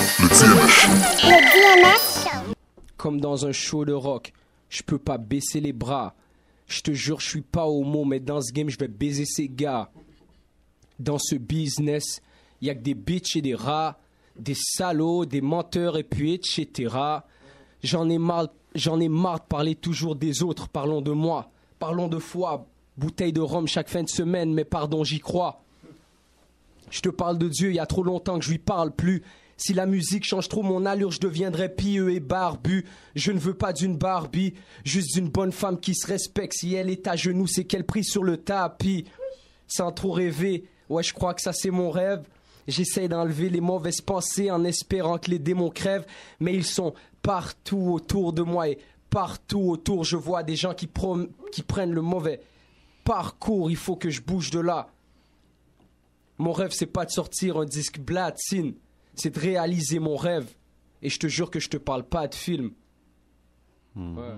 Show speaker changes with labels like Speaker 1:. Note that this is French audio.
Speaker 1: Le DMS Show.
Speaker 2: Comme dans un show de rock, je peux pas baisser les bras. Je te jure, je suis pas homo, mais dans ce game, je vais baiser ces gars. Dans ce business, y a que des bitches et des rats, des salauds, des menteurs et puis etc. J'en ai marre, j'en ai marre de parler toujours des autres. Parlons de moi, parlons de foi. Bouteille de rhum chaque fin de semaine, mais pardon, j'y crois. Je te parle de Dieu, il y a trop longtemps que je lui parle plus. Si la musique change trop mon allure, je deviendrai pieux et barbu. Je ne veux pas d'une Barbie, juste d'une bonne femme qui se respecte. Si elle est à genoux, c'est qu'elle prie sur le tapis. Sans trop rêver, ouais, je crois que ça c'est mon rêve. J'essaie d'enlever les mauvaises pensées en espérant que les démons crèvent, mais ils sont partout autour de moi et partout autour, je vois des gens qui, prennent le mauvais parcours. Il faut que je bouge de là. Mon rêve, c'est pas de sortir un disque platine, c'est de réaliser mon rêve. Et je te jure que je te parle pas de film. Ouais.